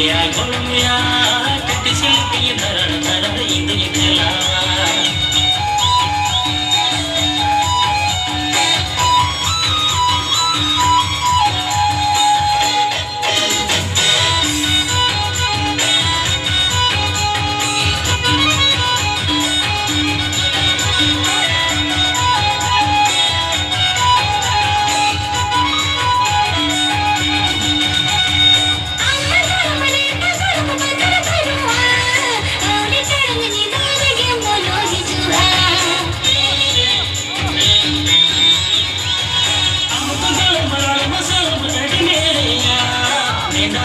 एया गुड़मिया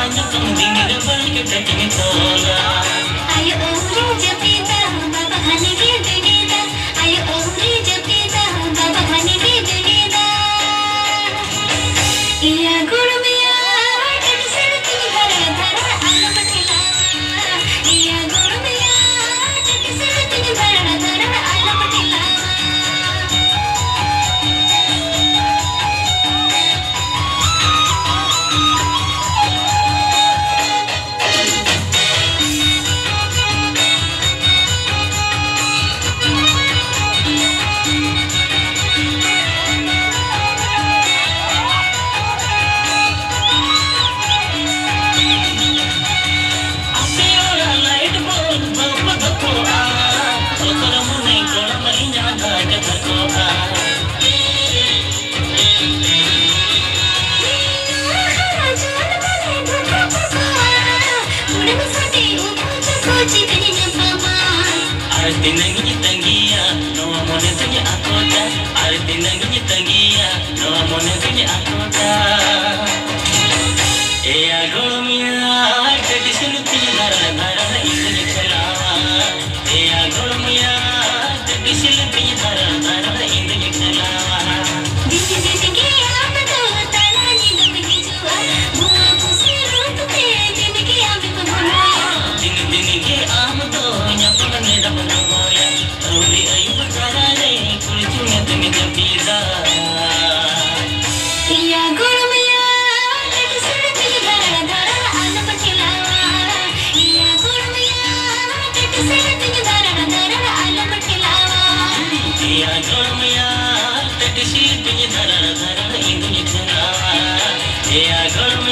कटिसिल तुझे धरा धरा इंद्र खेलावा Iya Arti nangi tangia, no amone tunya akota. Arti nangi tangia, no amone tunya akota. Eya golmiya, kati siluti घर